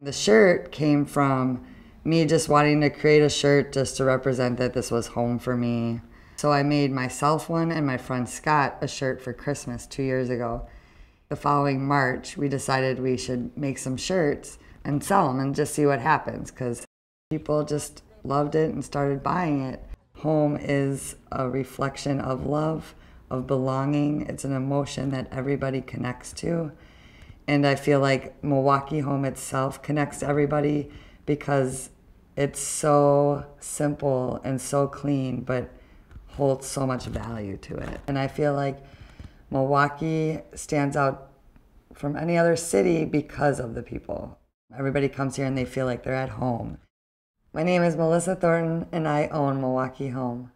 The shirt came from me just wanting to create a shirt just to represent that this was home for me. So I made myself one and my friend Scott a shirt for Christmas two years ago. The following March, we decided we should make some shirts and sell them and just see what happens because people just loved it and started buying it. Home is a reflection of love of belonging. It's an emotion that everybody connects to. And I feel like Milwaukee Home itself connects to everybody because it's so simple and so clean, but holds so much value to it. And I feel like Milwaukee stands out from any other city because of the people. Everybody comes here and they feel like they're at home. My name is Melissa Thornton and I own Milwaukee Home.